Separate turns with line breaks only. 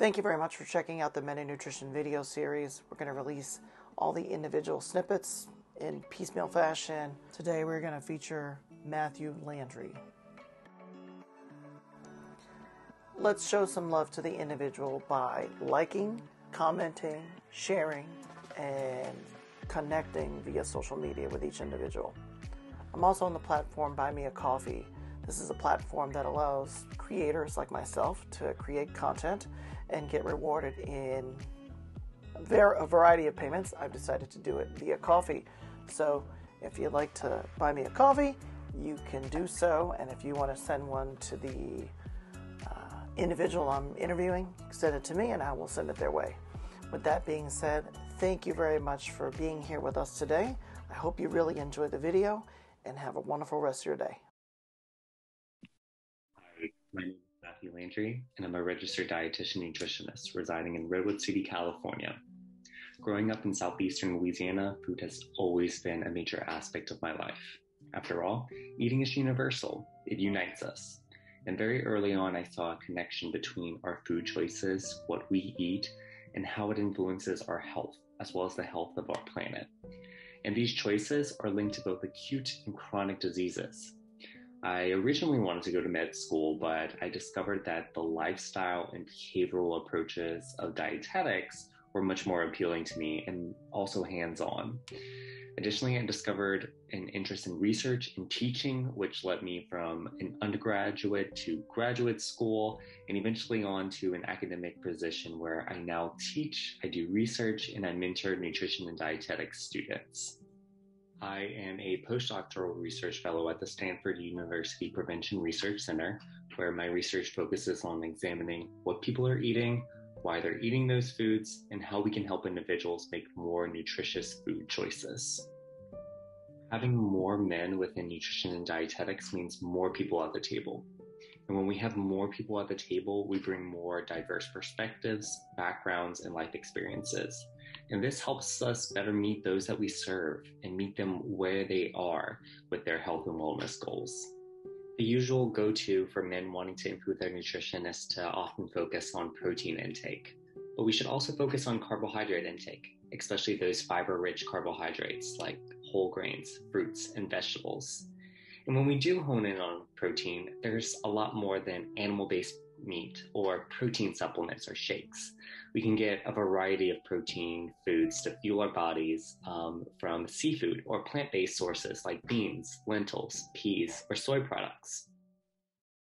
Thank you very much for checking out the Men in Nutrition video series. We're going to release all the individual snippets in piecemeal fashion. Today we're going to feature Matthew Landry. Let's show some love to the individual by liking, commenting, sharing, and connecting via social media with each individual. I'm also on the platform Buy Me a Coffee. This is a platform that allows creators like myself to create content and get rewarded in there a variety of payments. I've decided to do it via coffee. So if you'd like to buy me a coffee, you can do so. And if you want to send one to the uh, individual I'm interviewing, send it to me and I will send it their way. With that being said, thank you very much for being here with us today. I hope you really enjoyed the video and have a wonderful rest of your day.
My name is Matthew Landry, and I'm a registered dietitian nutritionist residing in Redwood City, California. Growing up in southeastern Louisiana, food has always been a major aspect of my life. After all, eating is universal, it unites us. And very early on, I saw a connection between our food choices, what we eat, and how it influences our health, as well as the health of our planet. And these choices are linked to both acute and chronic diseases. I originally wanted to go to med school, but I discovered that the lifestyle and behavioral approaches of dietetics were much more appealing to me and also hands on. Additionally, I discovered an interest in research and teaching, which led me from an undergraduate to graduate school and eventually on to an academic position where I now teach, I do research, and I mentor nutrition and dietetics students. I am a postdoctoral research fellow at the Stanford University Prevention Research Center, where my research focuses on examining what people are eating, why they're eating those foods, and how we can help individuals make more nutritious food choices. Having more men within nutrition and dietetics means more people at the table. And when we have more people at the table, we bring more diverse perspectives, backgrounds, and life experiences. And this helps us better meet those that we serve and meet them where they are with their health and wellness goals. The usual go to for men wanting to improve their nutrition is to often focus on protein intake. But we should also focus on carbohydrate intake, especially those fiber rich carbohydrates like whole grains, fruits, and vegetables. And when we do hone in on protein, there's a lot more than animal based meat or protein supplements or shakes. We can get a variety of protein foods to fuel our bodies um, from seafood or plant based sources like beans, lentils, peas, or soy products.